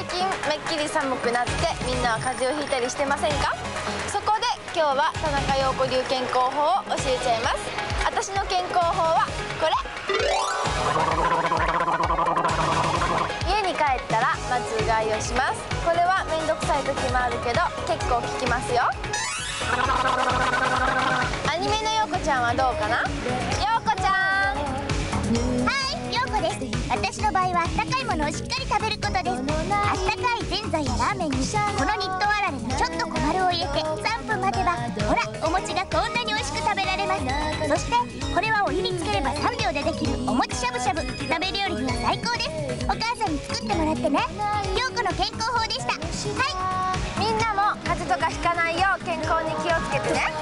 最近めっきり寒くなってみんなは風邪をひいたりしてませんか？そこで今日は田中陽子流健康法を教えちゃいます。私の健康法はこれ。家に帰ったらまずうがいをします。これはめんどくさい時もあるけど結構効きますよ。アニメの陽子ちゃんはどうかな？私の場合はあったかいものをしっかり食べることです。あったかいぜんざいやラーメンにこのニットあられのちょっと小丸を入れて3分待てばほらお餅がこんなに美味しく食べられます。そしてこれはお湯につければ3秒でできるお餅しゃぶしゃぶ。鍋料理には最高です。お母さんに作ってもらってね。陽子の健康法でした。はい。みんなも風邪とかひかないよう健康に気をつけてね。